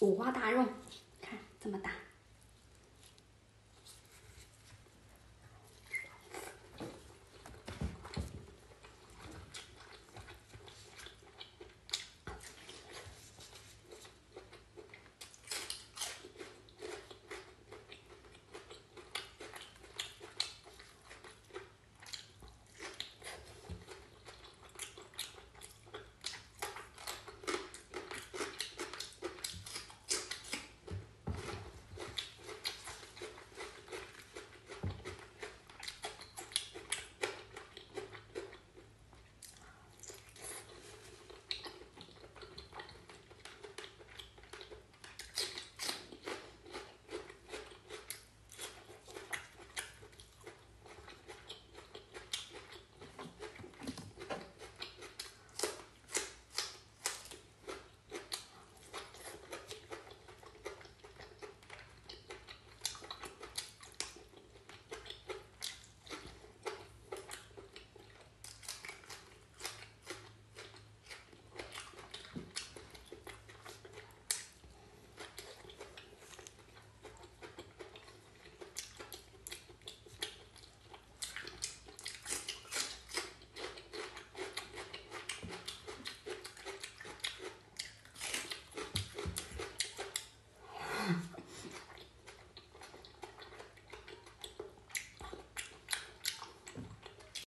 五花大肉看这么大。